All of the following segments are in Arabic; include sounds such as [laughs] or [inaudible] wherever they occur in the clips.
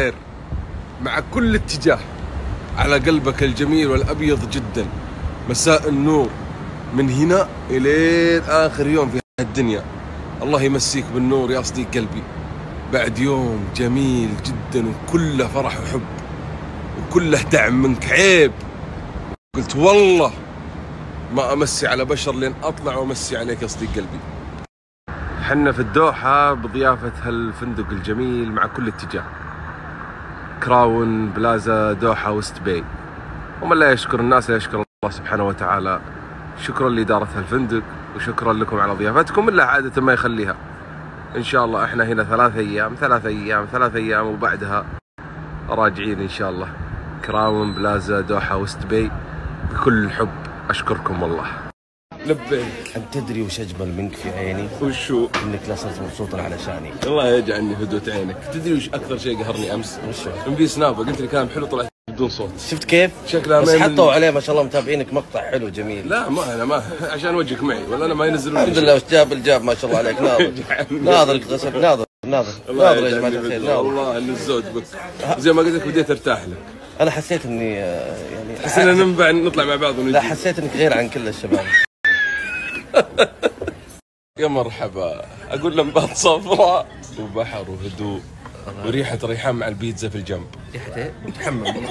خير مع كل اتجاه على قلبك الجميل والأبيض جدا. مساء النور. من هنا إلى آخر يوم في الدنيا. الله يمسيك بالنور يا صديق قلبي. بعد يوم جميل جدا وكله فرح وحب وكله دعم منك عيب. قلت والله ما أمسي على بشر لين أطلع وأمسي عليك يا صديق قلبي. حنا في الدوحة بضيافة هالفندق الجميل مع كل اتجاه. كراون بلازا دوحة وست باي ومن لا يشكر الناس لا يشكر الله سبحانه وتعالى. شكرا لإدارة هالفندق وشكرا لكم على ضيافتكم. إلا عادة ما يخليها. إن شاء الله إحنا هنا ثلاث أيام ثلاث أيام ثلاث أيام وبعدها راجعين إن شاء الله. كراون بلازا دوحة وست باي بكل الحب أشكركم والله. لبيك أنت تدري وش أجمل منك في عيني؟ وشو؟ إنك لا صرت مبسوطا علشاني الله يجعلني هدوء عينك. تدري وش أكثر شيء قهرني أمس؟ وشو؟ من في سنابة قلت لي كلام حلو طلعت بدون صوت. شفت كيف؟ شكلها بس. حطوا عليه ما شاء الله متابعينك مقطع حلو جميل. لا ما أنا ما عشان وجهك معي ولا أنا ما ينزلون الحمد لله وش جاب الجاب ما شاء الله عليك. ناظر. [laughs] ناظرك غسل ناظر ناظر. ناظر يا جماعة الخير ناظر. والله إن الزود بك. زي ما قلت لك بديت أرتاح لك. أنا حسيت إني آه، يعني بس ان ننفع نطلع مع بعض ونجي لا حسيت إنك غير عن كل الشباب. يا مرحبا. أقول لمبات صفراء وبحر وهدوء. وريحة ريحان مع البيتزا في الجنب. ريحته متحمم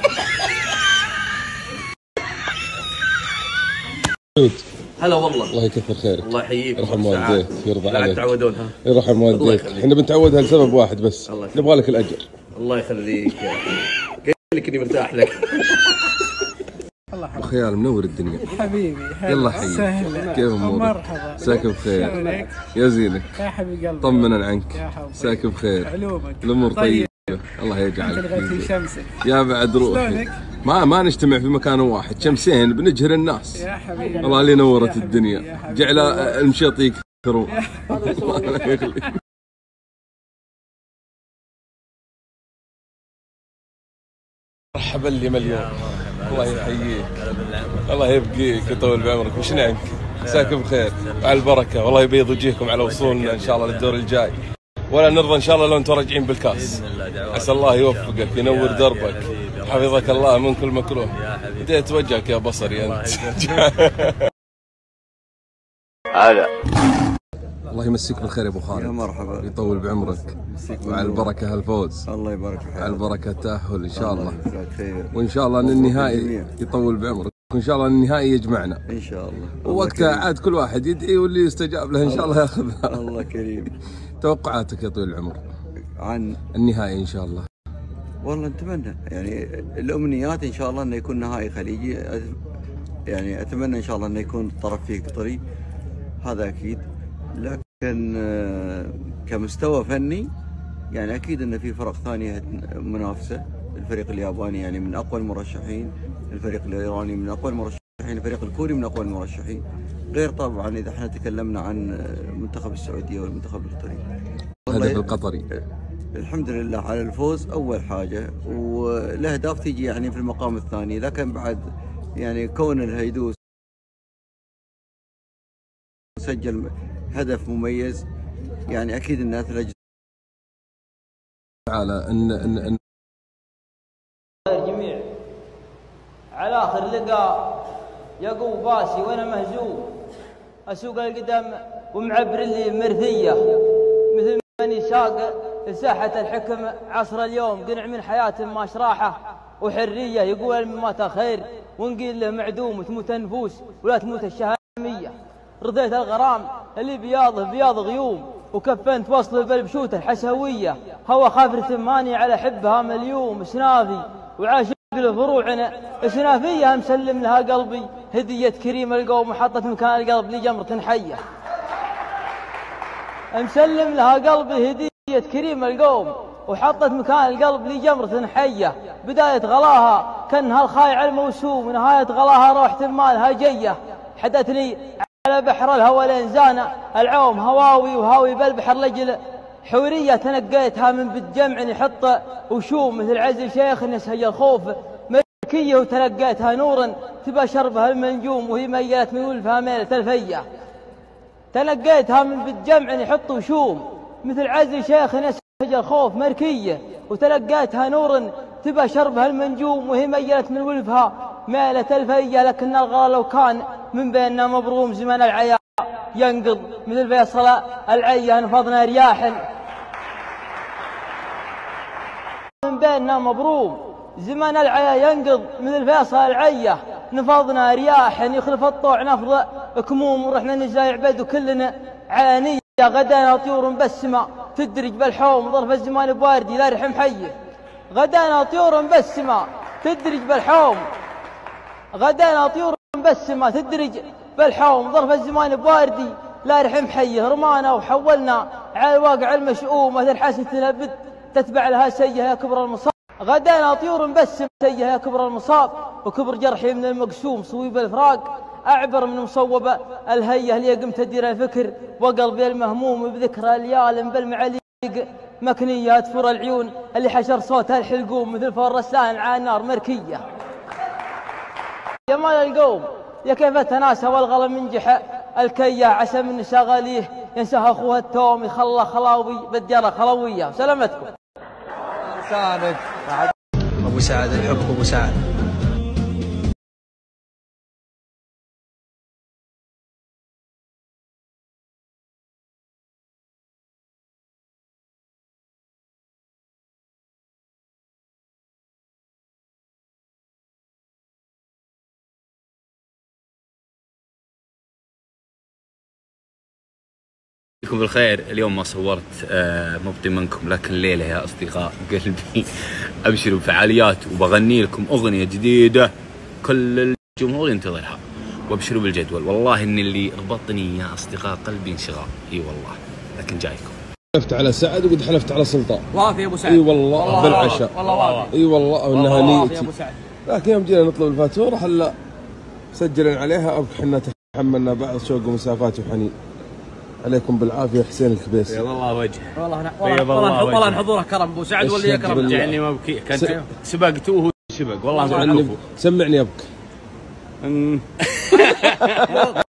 هلا والله. الله يكثر خيرك. الله يحييك. يرحم والديك. يرضى عليك. تعودون ها يرحم والديك. إحنا بنتعودها لسبب واحد بس. نبغى لك الأجر. الله يخليك. قلت لك إني مرتاح لك؟ خيال منور الدنيا. حبيبي يلا حي. سهلا. كيف أمورك؟ مرحبا. ساكن بخير؟ يا زينك. يا حبيب قلبي. طمنا عنك. يا حبيبي. ساكن بخير. علومك. الأمور طيب. طيبة. الله يجعلك. شمسك. يا بعد روحي. شلونك؟ ما ما نجتمع في مكان واحد. شمسين بنجهر الناس. يا حبيبي. الله اللي نورت الدنيا. يا حبيبي. جعل المشيط يكثرون الله يخليك. مرحبا لي مليون. الله يحييك. الله يبقيك يطول بعمرك. وش نعنك مساكم بخير. وعلى البركة. والله يبيض وجهكم على وصولنا إن شاء الله للدور الجاي. ولا نرضى إن شاء الله لو أنتم راجعين بالكاس. عسى الله يوفقك ينور دربك. حفظك الله من كل مكروه. بديت وجهك يا بصري أنت. الله يمسيك بالخير يا أبو خالد. يا مرحبا. يطول بعمرك. وعلى البركة هالفوز. الله يبارك في على البركة التأهل إن شاء الله. يجزاك خير. وإن شاء الله إن النهائي يطول بعمرك. وإن شاء الله النهائي يجمعنا. إن شاء الله. الله ووقتها. عاد كل واحد يدعي واللي يستجاب له إن شاء الله ياخذها. الله كريم. توقعاتك يا طويل العمر. عن النهائي إن شاء الله. والله نتمنى. يعني الأمنيات إن شاء الله إنه يكون نهائي خليجي. يعني أتمنى إن شاء الله إنه يكون الطرف فيه قطري هذا أكيد. لكن آه، كمستوى فني يعني أكيد إن في فرق ثانية منافسة. الفريق الياباني يعني من أقوى المرشحين الفريق الإيراني من أقوى المرشحين الفريق الكوري من أقوى المرشحين. غير طبعا إذا إحنا تكلمنا عن آه، منتخب السعودية والمنتخب القطري الهدف القطري. الحمد لله على الفوز أول حاجة. والأهداف تيجي يعني في المقام الثاني. لكن بعد يعني كون الهيدوس سجل هدف مميز. يعني أكيد إنها ثلاث تعالى ان ان, إن الجميع على آخر لقاء يعقوب باسي وأنا مهزوم. أسوق القدم ومعبر لي مرثية. مثل من ساق لساحة الحكم عصر اليوم. قنع من حياة ما شراحة وحرية. يقول الممات خير ونقيل له معدوم. وتموت النفوس ولا تموت الشهامية رضيت الغرام اللي بياضه بياض غيوم وكفنت وصله بالبشوت الحسوية هو خافر ثماني على حبها مليوم سنافي وعاشق الفروع سنافية مسلم لها قلبي. هدية كريم القوم وحطت مكان القلب لجمرة حية. مسلم لها قلبي هدية كريم القوم وحطت مكان القلب لجمرة حية. بداية غلاها كانها الخايع الموسوم ونهاية غلاها روح مالها جية. حدتني على بحر الهوى لين زانا. العوم هواوي وهاوي بالبحر لجل. حورية تنقيتها من بالجمع يحط وشوم مثل عزل شيخ نسهج الخوف. ملكية وتلقيتها نورا. تبى شربها المنجوم وهي ميلت من ولفها ميلة الفية. تلقيتها من بالجمع يحط وشوم. مثل عزل شيخ نسهج الخوف. مركية وتلقيتها نور تبى شربها المنجوم وهي ميلت من ولفها. ميلة الفية لكن الغلا لو كان من بيننا مبروم زمن العيا. ينقض مثل فيصل العيا نفضنا رياح. من بيننا مبروم زمن العيا ينقض مثل فيصل العية نفضنا رياح. يخلف الطوع نفض كموم ورحنا نزايع بد وكلنا عانية غدانا طيور مبسمة تدرج بالحوم ظرف الزمان بواردي لا رحم حيه غدانا طيور مبسمة تدرج بالحوم. غدانا طيور مبسمة تدرج بالحوم. ظرف الزمان بواردي لا رحم حيه رمانا وحولنا على الواقع المشؤوم. مثل حاسة تتبع لها سيئة يا كبر المصاب. غدانا طيور مبسمة سيئة يا كبر المصاب. وكبر جرحي من المقسوم. صويب الفراق أعبر من مصوبة اللي قمت أدير الفكر. وقلبي المهموم بذكرى اليالم بالمعاليق مكنية تفر العيون اللي حشر صوتها الحلقوم مثل فور رسان على نار مركية. يا مال القوم يا كيف تناسى والغلا منجح الكية عسى من شغاليه ينساها أخوها التوم يخلى خلاوي بالديرة خلوية. سلامتكم. أبو سعد الحب أبو سعد. يكون بالخير اليوم ما صورت آه، مبطي منكم لكن الليلة يا أصدقاء [laughs] قلبي. ابشروا بفعاليات وبغني لكم أغنية جديدة. كل الجمهور ينتظرها. وابشروا بالجدول. والله ان اللي ربطني يا أصدقاء قلبي انشغال. إي والله. لكن جايكم. حلفت على سعد وقد حلفت على سلطان. وافي يا أبو سعد. إي والله. بالعشاء. والله وافي إي والله. إنها والله نيتي. لكن يوم جينا نطلب الفاتورة هلا سجلنا عليها. أو إحنا تحملنا بعض شوق ومسافات وحنين. عليكم بالعافية حسين الكبيسي والله وجه والله بيض والله الله والله, وجهه. والله ان حضوره كرم ابو سعد يكرم بالله. جعلني مبكي كان س- سبقته وهو سبق والله ما سمعني كفو [laughs] [laughs]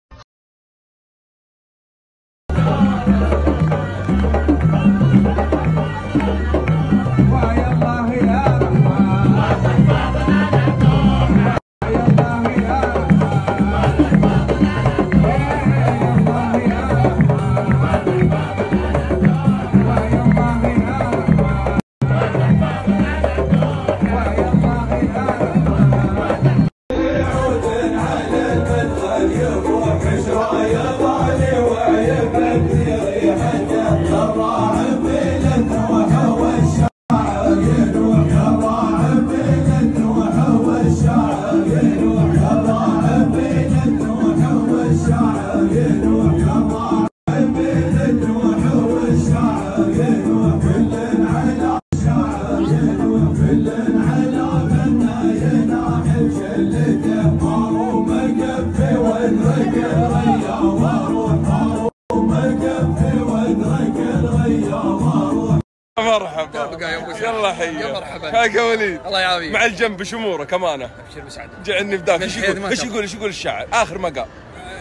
سمعني ابك أمم. مرحبا يلا حي مرحبا. هاك وليد الله يعافيك. مع الجنب إيش امورك امانه أبشر ابو سعد جعلني بداك من إيش يقول؟ ما إيش يقول؟ إيش يقول الشاعر؟ آخر مقام.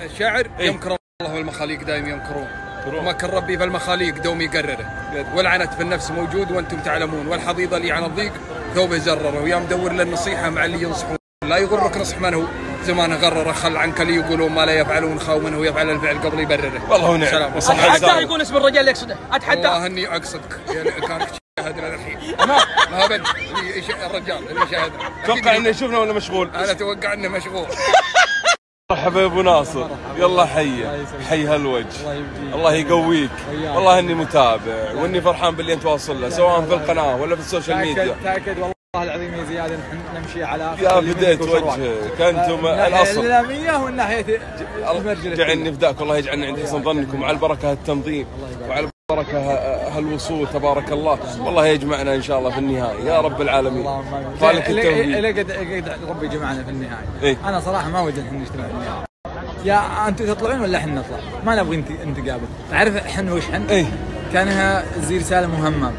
الشاعر إيه. يمكر الله والمخاليق دائم يمكرون. ومكر ربي فالمخاليق دوم يقرره. والعنت في النفس موجود وأنتم تعلمون. والحضيض اللي عن الضيق ثوبه زرره. ويا مدور للنصيحه مع اللي ينصحون. لا يغرك نصح من هو. زمان غرره. خل عنك اللي يقولون ما لا يفعلون. خاو منه يفعل الفعل قبل يبرره. والله ونعم لسانك. يقول اسم الرجال اللي يقصده اتحدى والله أني أقصدك. يعني كانك شاهدنا الحين [laughs] ما يش- الرجال اللي شاهدنا توقع إنه يشوفنا ولا مشغول؟ أنا أتوقع إنه مشغول. [laughs] مرحبا يا أبو ناصر. يلا حي. حي هالوجه. الله يقويك. والله إني متابع وإني فرحان باللي أنت واصل له سواء في القناة ولا في ال social media. تاكد والله العظيم يا زياد نحن نمشي على يا بديت وجهك. أنتم الأصل. الإعلامية والناحية المرجلة جعلني فداك والله يجعلني عند حسن ظنكم. وعلى البركة التنظيم وعلى البركة هالوصول تبارك الله. والله يجمعنا إن شاء الله في النهايه يا رب العالمين. فالك التوفيق. اللي قد ربي جمعنا في النهاية إيه. أنا صراحة ما ودي نحن نجتمع في النهاية يا أنتم تطلعون ولا إحنا نطلع؟ ما نبغي نت- نتقابل تعرف إحنا وش حن إيه. كانها زير سالم وهمام.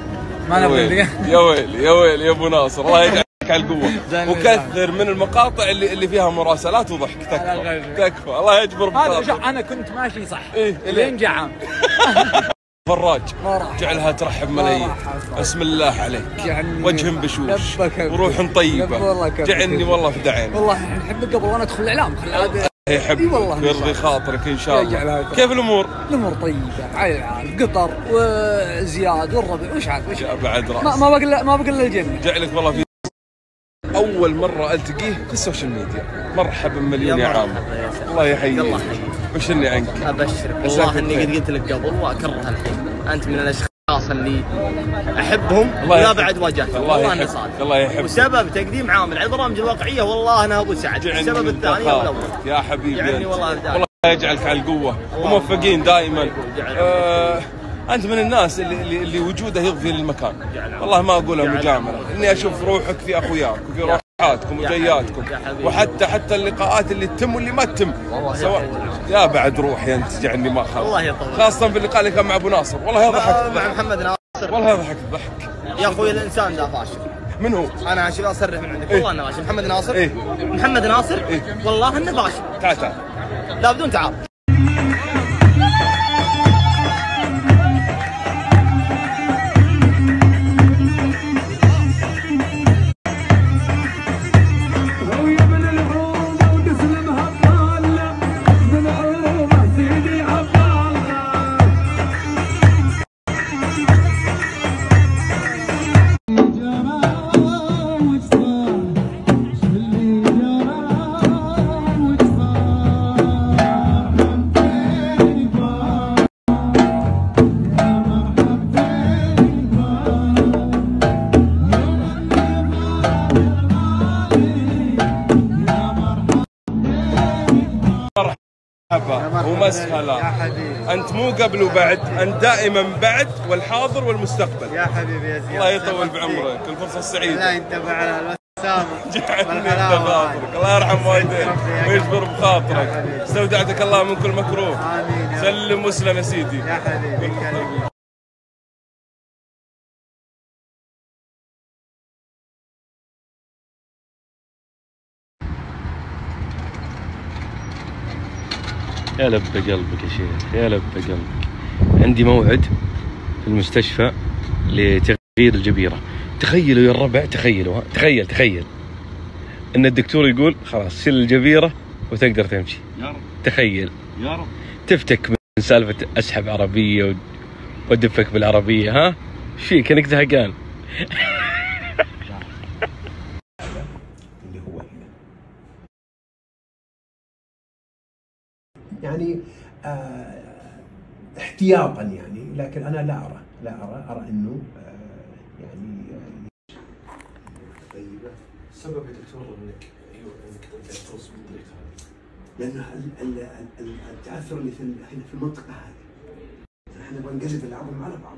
ما نبغي يا ويلي يا ويلي يا أبو ناصر. الله يجعلك [laughs] على القوة. وكثر من المقاطع اللي اللي فيها مراسلات وضحك. تكفى. تكفى. الله يجبر هذا أنا كنت ماشي صح. إيه، لين جاء عام [laughs] فراج. جعلها ترحب ملايين. بسم الله عليك. يعني وجه بشوش. وروح كبك. جعلني والله في دعين والله نحبك قبل وأنا ادخل الإعلام. يحب إي والله. يرضي. خاطرك إن شاء الله. كيف الأمور؟ الأمور طيبة. على العال قطر وزياد والربع وش عاد؟ وش بعد ما رأس. ما بقى إلا- ما بقى الا الجنه جعلك والله في أول مرة ألتقيه في السوشيال ميديا. مرحبا مليون يا عام الله يحييك. الله. وشني عنك أبشرك والله إني. قد قلت لك قبل وأكررها الحين أنت من الأشخاص اللي أحبهم الله ولا. بعد واجهتهم الله والله يحفظك. صادق الله يحفظك. وسبب تقديم عامل على البرامج الواقعية والله أنا أبو سعد السبب الثاني. والأول يا حبيبي أنت. والله. والله يجعلك على القوة وموفقين دائما. آه أنت من الناس اللي, اللي, اللي وجوده يضفي للمكان والله ما أقولها. مجاملة إني أشوف روحك في أخوياك وفي روحاتكم يا وجياتكم. وحتى حتى اللقاءات اللي تتم واللي ما تتم. سواء يا بعد روحي أنت جعلني ما خاف الله يطول. خاصة في اللقاء اللي كان مع أبو ناصر. والله يضحك مع محمد ناصر. والله يضحك ضحك يا أخوي الانسان ذا فاشل. من هو؟ أنا عشان اصرح من عندك. إيه. والله انه فاشل. محمد ناصر؟ إيه. محمد ناصر؟ إيه. والله إنه فاشل. تعال تعال. لا بدون تعب مرحبا ومسهلا أنت مو قبل وبعد أنت دائما بعد والحاضر والمستقبل. يا حبيبي يا زياد. الله يطول بعمرك. الفرصه السعيده لا أنت على [laughs] الله يرحم والديك. يا ويجبر. بخاطرك. يا حبيبي. استودعتك الله من كل مكروه. آمين يا. سلم واسلم يا سيدي. يا حبيبي. يا لب قلبك يا شيخ يا لب قلبك. عندي موعد في المستشفى لتغيير الجبيرة. تخيلوا يا الربع تخيلوا ها؟ تخيل تخيل. إن الدكتور يقول خلاص شيل الجبيرة وتقدر تمشي. يا رب. تخيل. يا رب. تفتك من سالفة أسحب عربية وادفك بالعربية ها؟ إيش فيك انك زهقان اللي هو هنا يعني آه احتياطا يعني لكن أنا لا أرى لا أرى أرى إنه آه يعني طيبة. السبب يا دكتور إنك أيوه إنك تخلص من الطريق هذا لأنه ال- ال- ال- التاثر اللي في ال- إحنا في المنطقة هذه. إحنا نبغى نقلب العظم على بعض.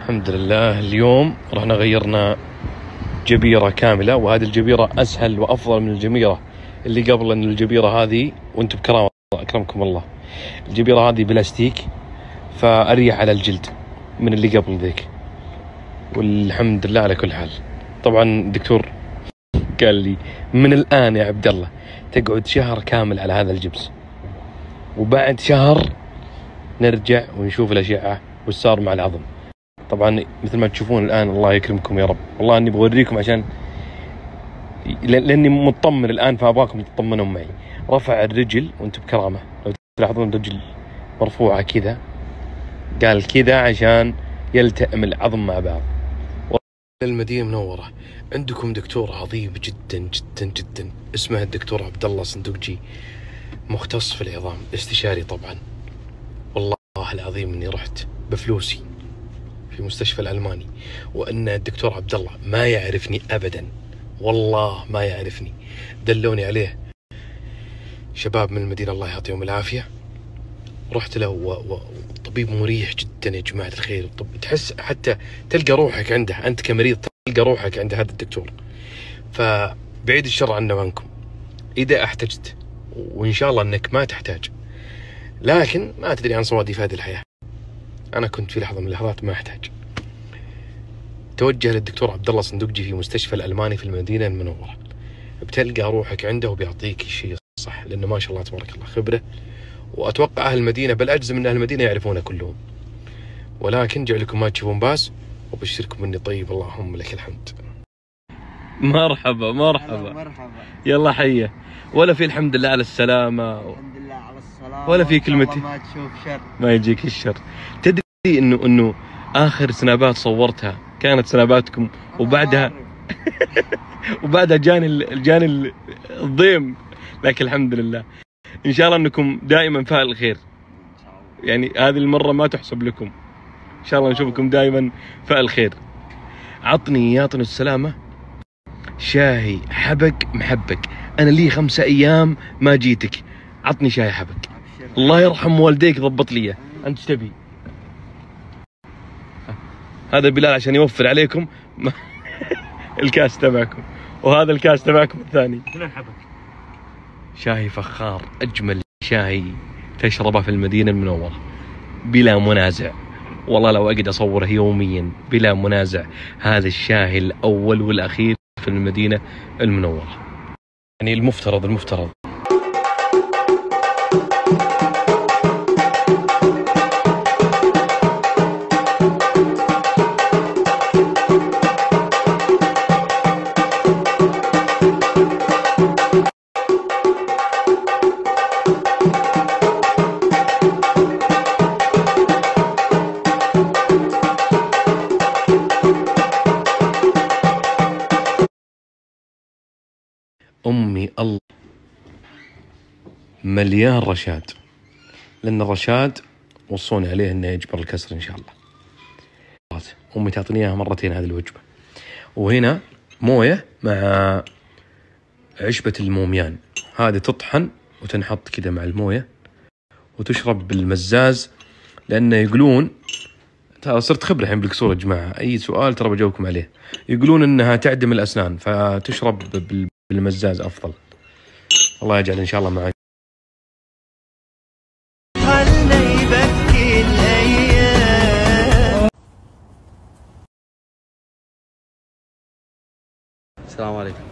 الحمد لله. اليوم رحنا غيرنا جبيرة كاملة وهذه الجبيرة أسهل وأفضل من الجبيرة اللي قبل أن الجبيرة هذه وأنتم بكرامة أكرمكم الله. الجبيرة هذه بلاستيك فأريح على الجلد من اللي قبل ذيك. والحمد لله على كل حال. طبعا الدكتور قال لي من الآن يا عبد الله تقعد شهر كامل على هذا الجبس وبعد شهر نرجع ونشوف الأشعة وش صار مع العظم. طبعا مثل ما تشوفون الآن الله يكرمكم يا رب. والله أني بوريكم عشان لأني مطمن الآن فأبغاكم تطمنون معي. رفع الرجل وأنتم بكرامة. لو تلاحظون الرجل مرفوعة كذا. قال كذا عشان يلتئم العظم مع بعض. المدينة المنورة. عندكم دكتور عظيم جدا جدا جدا. اسمه الدكتور عبد الله صندوقجي. مختص في العظام استشاري طبعا. والله العظيم إني رحت بفلوسي. في مستشفى الألماني وأن الدكتور عبد الله ما يعرفني أبدا. والله ما يعرفني. دلوني عليه. شباب من المدينة الله يعطيهم العافية. رحت له و... و... طبيب مريح جدا يا جماعة الخير. طب تحس حتى تلقى روحك عنده. أنت كمريض تلقى روحك عند هذا الدكتور. فبعيد الشر عنا وعنكم. إذا أحتجت وإن شاء الله أنك ما تحتاج. لكن ما تدري عن صوادف هذه الحياة. أنا كنت في لحظة من اللحظات ما أحتاج. توجه للدكتور عبد الله صندوقجي في مستشفى الألماني في المدينة المنورة. بتلقى روحك عنده وبيعطيك الشيء الصح لأنه ما شاء الله تبارك الله خبرة. وأتوقع أهل المدينة بل أجزم أن أهل المدينة يعرفونها كلهم. ولكن جعلكم ما تشوفون باس وبشركم إني طيب. اللهم لك الحمد. مرحبا مرحبا. مرحبا. يلا حيه ولا في الحمد لله على السلامة. الحمد لله على السلامة. ولا في كلمتين. ما تشوف شر. ما يجيك الشر. تدري انه إنه آخر سنابات صورتها. كانت سناباتكم. وبعدها [laughs] وبعدها جاني ال- جاني ال- الضيم. لكن الحمد لله. إن شاء الله إنكم دائما فاعل الخير. يعني هذه المرة ما تحسب لكم. إن شاء الله نشوفكم دائما فاعل خير عطني يعطني السلامة. شاهي حبق محبق أنا لي خمسة أيام ما جيتك. عطني شاي حبق الله يرحم والديك ضبط لي. أنت إيش تبي. هذا بلال عشان يوفر عليكم [laughs] الكاس تبعكم. وهذا الكاس تبعكم الثاني. شاهي فخار أجمل شاي تشربه في المدينة المنورة. بلا منازع. والله لو اقعد أصوره يوميا بلا منازع. هذا الشاهي الأول والأخير في المدينة المنورة. يعني المفترض المفترض. الله. مليان رشاد. لأن الرشاد وصوني عليه إنه يجبر الكسر إن شاء الله. أمي تعطيني إياها مرتين هذه الوجبة. وهنا موية مع عشبة الموميان. هذه تطحن وتنحط كذا مع الموية وتشرب بالمزاز لأنه يقولون ترى صرت خبرة الحين بالكسور يا جماعة. أي سؤال ترى بجاوبكم عليه. يقولون إنها تعدم الأسنان فتشرب بال- بالمزاز أفضل. الله يجعل إن شاء الله معك السلام عليكم.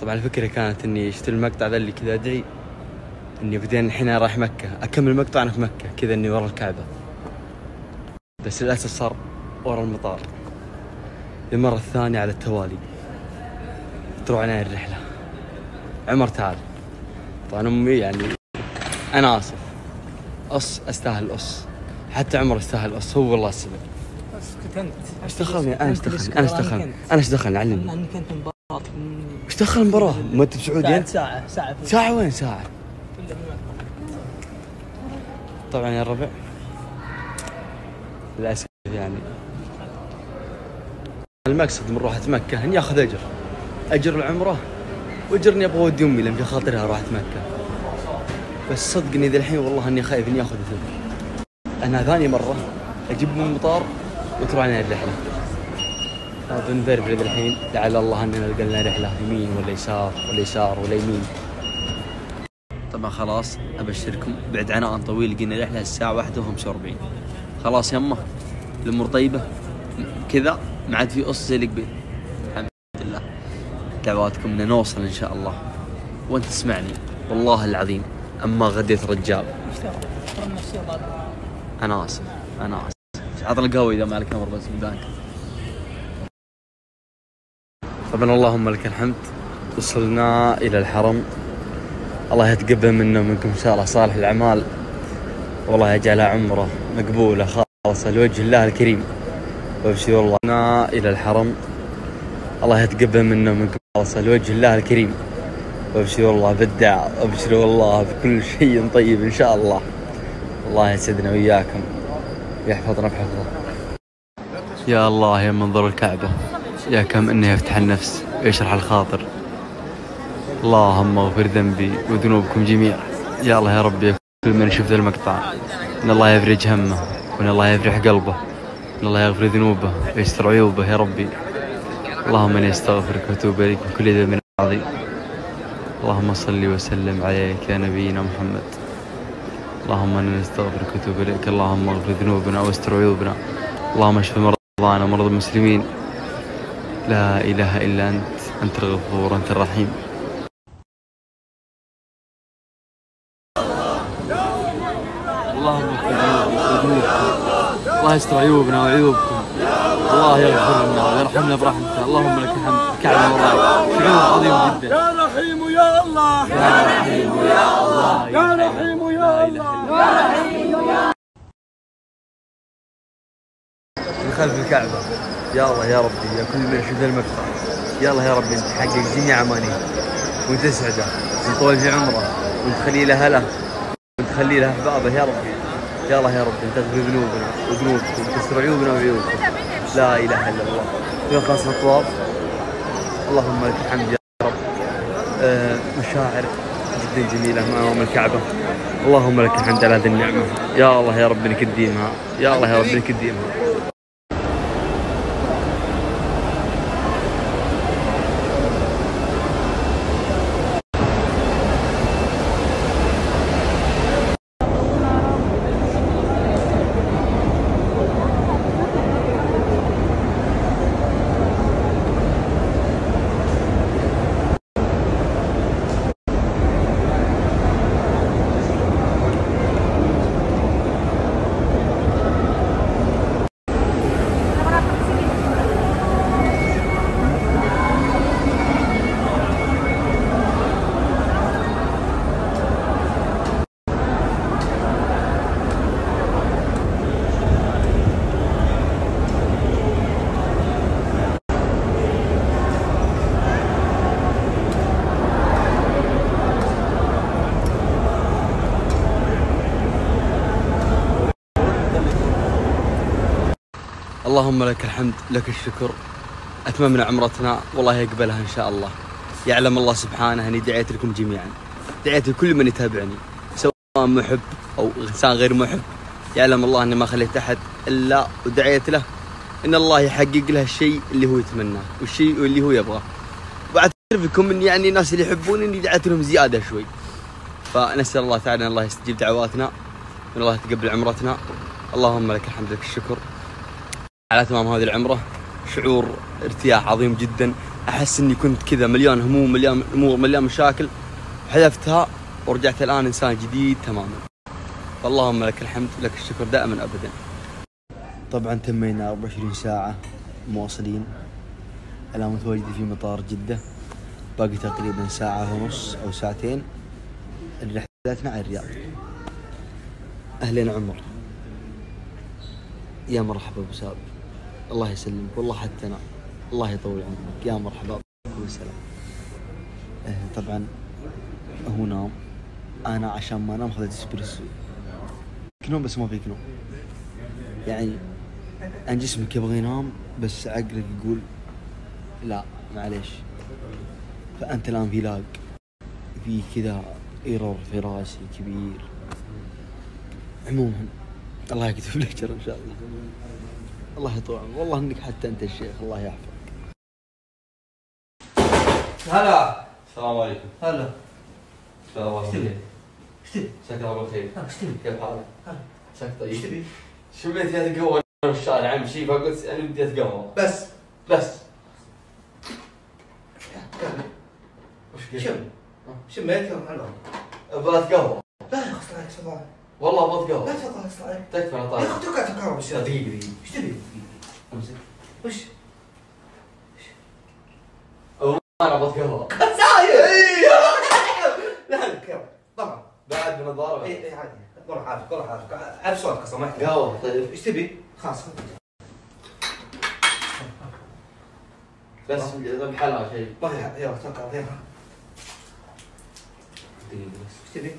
طبعا الفكرة كانت إني اشتري المقطع ذا اللي كذا ادعي إني بعدين الحين رايح مكة أكمل المقطع أنا في مكة كذا إني ورا الكعبة. بس للأسف صار ورا المطار. للمرة الثانية على التوالي. تروح علينا الرحلة. عمر تعال طبعا أمي يعني أنا آسف. قص أستاهل قص حتى عمر أستاهل قص هو والله السبب. أسكت أنت. إيش دخلني؟ أنا إيش دخلني؟ أنا إيش دخلني؟ أنا إيش دخلني؟ علمني. انك انت مباراه إيش دخل المباراة؟ ما أنت بسعودي انت؟ ساعة ساعة. ساعة وين ساعة؟ طبعا يا الربع للأسف يعني. المقصد من روحة مكة اني اخذ أجر. أجر العمرة. واجر اني أبغى اودي أمي لأن في خاطرها روحة مكة. بس صدقني ذا الحين والله إني خايف إني آخذ ذنب أنا ثاني مرة أجيب من المطار وتروح علينا الرحلة. بنبربر ذا الحين لعل الله أننا لقى لنا رحلة يمين ولا يسار ولا يسار ولا يمين. طبعا خلاص أبشركم بعد عناء طويل لقينا رحلة الساعة واحدة و45 خلاص يمه الأمور طيبة كذا ما عاد في قص زي القبيل دعواتكم إن نوصل إن شاء الله. وأنت تسمعني. والله العظيم أما غديت رجال. أنا آسف. أنا آسف. عطنا القهوة إذا ما لك أمر بس قدامك طبعا اللهم لك الحمد وصلنا إلى الحرم. الله يتقبل منا ومنكم ان شاء الله صالح الأعمال. والله يجعلها عمره مقبوله خالصه لوجه الله الكريم. وابشروا الله. إلى الحرم. الله يتقبل منا ومنكم خالصه لوجه الله الكريم. وابشروا الله بالدعاء وابشروا الله بكل شيء طيب إن شاء الله. الله يسعدنا وياكم ويحفظنا بحفظه. يا الله يا منظر الكعبة يا كم انه يفتح النفس ويشرح الخاطر. اللهم اغفر ذنبي وذنوبكم جميعا. يا الله يا ربي كل من شفت المقطع. إن الله يفرج همه وإن الله يفرح قلبه. إن الله يغفر ذنوبه ويستر عيوبه يا ربي. اللهم إني أستغفرك وأتوب إليك من كل ذنب عظيم اللهم صل وسلم عليك يا نبينا محمد. اللهم أنا نستغفرك وأتوب إليك. اللهم اغفر ذنوبنا واستر عيوبنا. اللهم اشف مرضانا ومرضى المسلمين. لا إله إلا أنت. أنت الغفور أنت الرحيم. اللهم اغفر ذنوبكم الله يستر عيوبنا وعيوبكم. الله يغفر لنا ويرحمنا برحمته اللهم لك الحمد. الكعبة وراك شعور عظيم جدا. يا رحيم يا الله. يا رحيم يا الله. يا رحيم يا الله. يا رحيم يا من خلف الكعبة. يا الله يا ربي يا كل من يشهد المقطع يا الله يا ربي انت تحقق جميع امانيه وانت تسعده وتطول في عمره. وانت تخلي له. هله وانت تخلي له احبابه يا ربي. يا الله يا ربي انت تغفر ذنوبنا وذنوبكم وتستر عيوبنا وعيوبكم. لا إله إلا الله. في خاص الطواف اللهم لك الحمد يا رب. آه، مشاعر جدا جميلة أمام الكعبة. اللهم لك الحمد على هذه النعمة. يا الله يا رب انك تديمها يا الله يا رب انك تديمها اللهم لك الحمد لك الشكر. أتممنا عمرتنا والله يقبلها إن شاء الله. يعلم الله سبحانه أني دعيت لكم جميعا. دعيت لكل من يتابعني سواء محب أو إنسان غير محب. يعلم الله أني ما خليت أحد إلا ودعيت له. إن الله يحقق له الشيء اللي هو يتمناه والشيء اللي هو يبغاه. وأعترف لكم أن يعني الناس اللي يحبونني دعيت لهم زيادة شوي. فنسأل الله تعالى أن الله يستجيب دعواتنا وأن الله يتقبل عمرتنا. اللهم لك الحمد لك الشكر. على تمام هذه العمرة. شعور ارتياح عظيم جدا. أحس أني كنت كذا مليان هموم مليان أمور مليان مشاكل. حذفتها ورجعت الآن إنسان جديد تماما. فاللهم لك الحمد لك الشكر دائما أبدا. طبعا تمينا 24 ساعة مواصلين. الآن متواجدين في مطار جدة. باقي تقريبا ساعة ونص أو ساعتين. رحلتنا على الرياض. أهلين عمر. يا مرحبا أبو سابر الله يسلمك. والله حتى أنا الله يطول عمرك. يا مرحبا. آه، طبعا هو نام أنا عشان ما أنام اخذت إسبريسو. كنوم بس ما في كنوم يعني ان جسمك يبغى ينام بس عقلك يقول لا معليش. فأنت الآن في لاق في كذا إيرور في راسي كبير. عموما الله يكتب لك اجر إن شاء الله. الله يطول. عمرك والله إنك حتى أنت الشيخ الله يحفظك. هلا. السلام عليكم. هلا. تبي؟ عليكم إيش تبي؟ مساك الله بالخير. إيش تبي؟ كيف حالك؟ هلا. مساك طيب. إيش تبي؟ شميت يا القهوه أنا في الشارع أمشي فقلت أنا بدي اتقهوى بس. بس. وش شم. شميت يوم حلو أبغى اتقهوى لا يا أخي والله أبغى اتقهوى لا تفضل أصلا عليك تكفى أنا يا أخي بس لا، دقيقة دقيقة. إيش تبي؟ وش؟ وش؟ ما ربط قهوه ساير لحالك طبعا. بعد من اي اي إيه، عادي. روح عارف روح عارف عارف صوتك أصلا قهوه طيب. إيش تبي؟ خلاص. بس بحلها شيء. ما يلا توكل على إيش تبي؟